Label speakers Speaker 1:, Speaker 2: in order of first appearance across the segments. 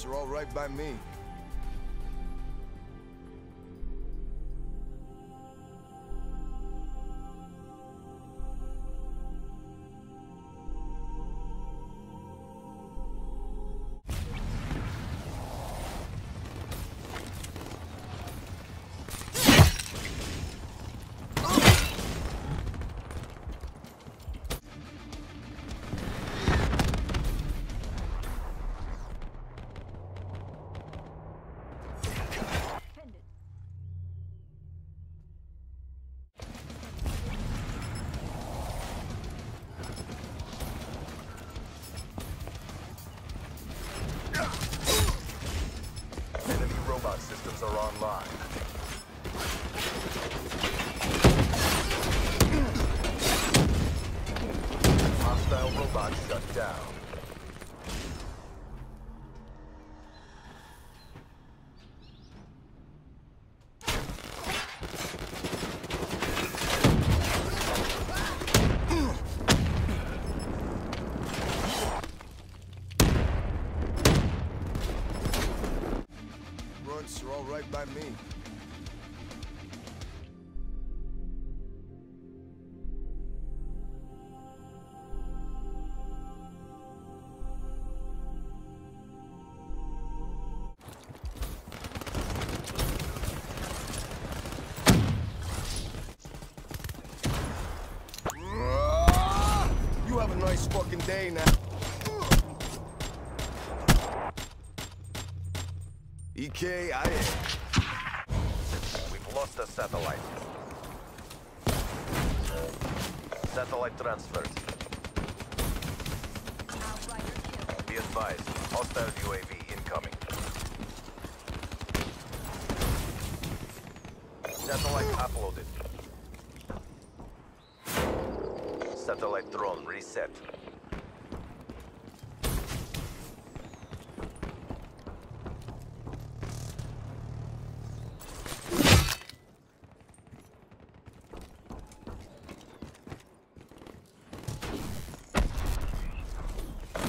Speaker 1: You're all right by me. Robot shut down. Fucking day now. EKIA.
Speaker 2: We've lost a satellite. Satellite transferred. Be advised, hostile UAV incoming. Satellite uploaded. Satellite drone reset.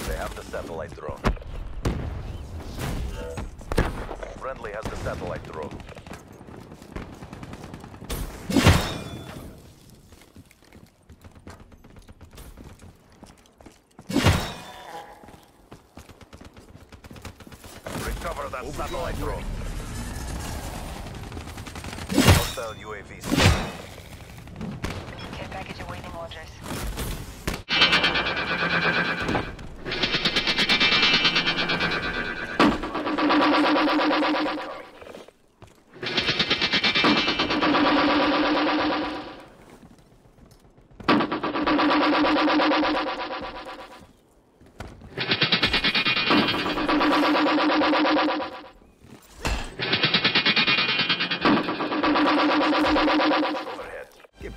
Speaker 2: They have the satellite drone. Friendly has the satellite drone. Recover that satellite drone. Hostile UAV.
Speaker 3: Care package awaiting orders.
Speaker 1: Get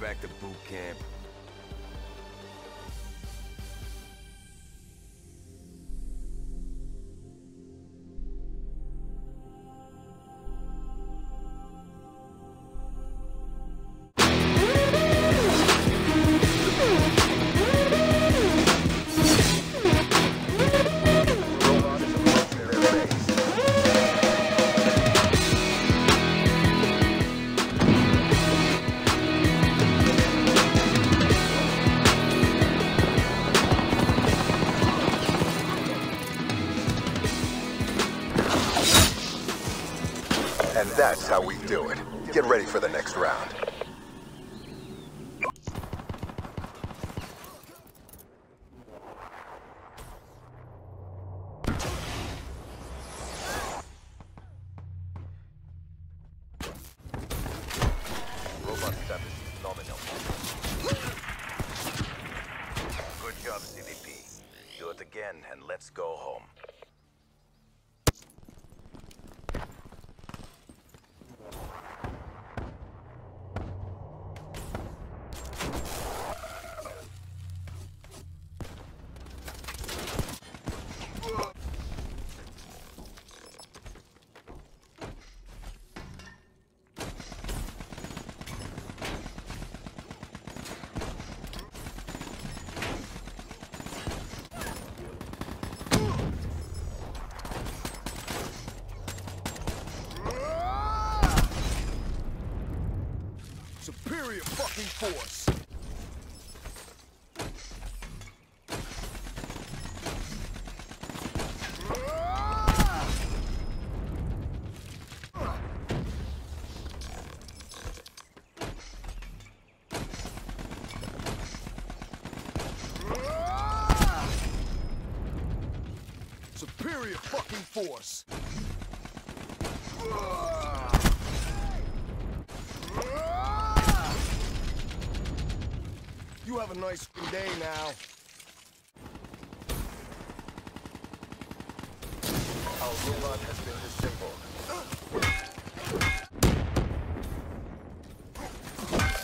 Speaker 1: back to boot camp.
Speaker 4: That's how we do it. Get ready for the next round.
Speaker 2: Good job, CVP. Do it again and let's go home.
Speaker 1: Superior fucking force. Superior fucking force. You have a nice day now.
Speaker 2: Our robot has been disabled.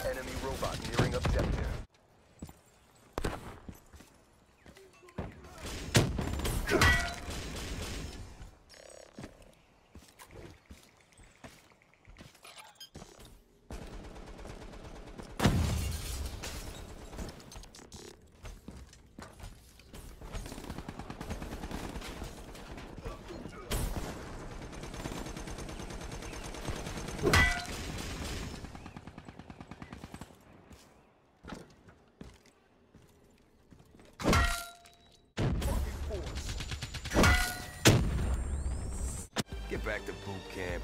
Speaker 2: Enemy robot nearing objective.
Speaker 1: Fucking force.
Speaker 5: Get back to boot camp.